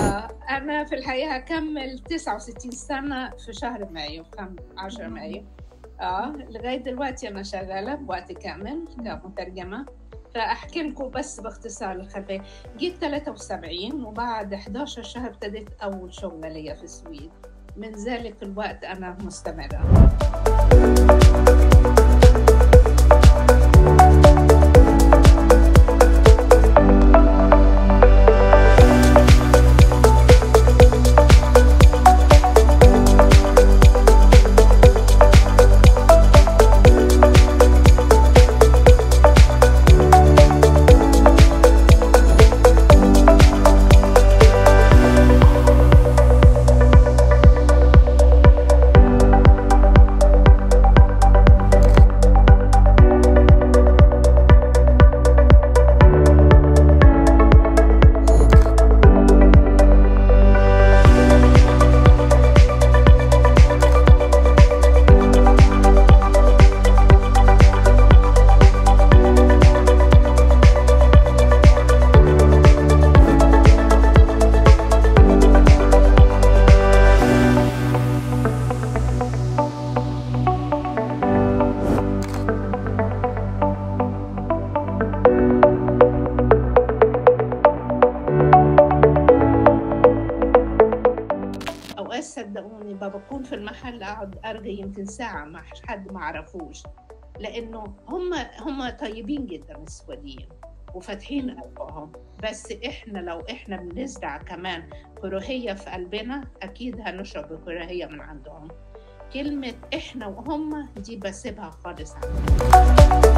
آه، في الحقيقة هكمل 69 سنة في شهر مايو خم- 10 مايو. آه لغاية دلوقتي أنا شغالة بوقت كامل كمترجمة. فأحكي لكم بس باختصار الخلفية جيت 73 وبعد 11 شهر ابتديت أول شغلة ليا في السويد. من ذلك الوقت أنا مستمرة. اوقات صدقوني بابا بكون في المحل أقعد ارجع يمكن ساعة مع حد ما اعرفوش لأنه هم هم طيبين جدا السويديين وفاتحين قلبهم بس إحنا لو إحنا بنزرع كمان كراهيه في قلبنا أكيد هنشرب الكراهيه من عندهم. كلمة إحنا وهم دي بسيبها خالص. عنهم